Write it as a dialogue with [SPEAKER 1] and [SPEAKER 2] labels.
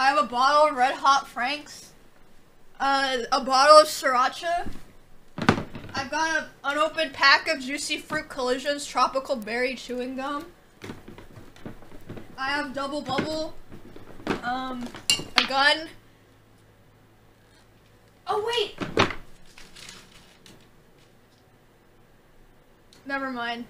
[SPEAKER 1] I have a bottle of Red Hot Franks. Uh, a bottle of Sriracha. I've got an unopened pack of Juicy Fruit Collisions Tropical Berry Chewing Gum. I have Double Bubble. Um, a gun. Oh, wait! Never mind.